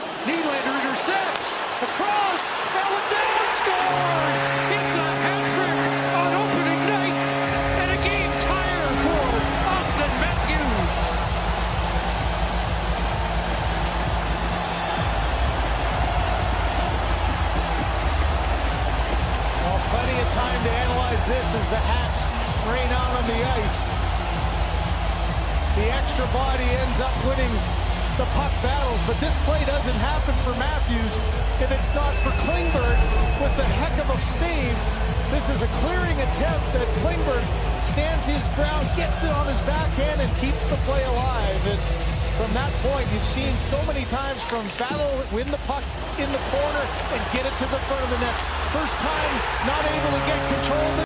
Matthews. Nylander intercepts. Across. Now down. Scores. It's a hat trick on opening night. And a game tire for Auston Matthews. Well, plenty of time to analyze this as the hats rain out on the ice. The extra body ends up winning the puck battles, but this play doesn't happen for Matthews if it's not for Klingberg with the heck of a save. This is a clearing attempt that Klingberg stands his ground, gets it on his backhand, and keeps the play alive. And from that point, you've seen so many times from battle, win the puck in the corner, and get it to the front of the net. First time not able.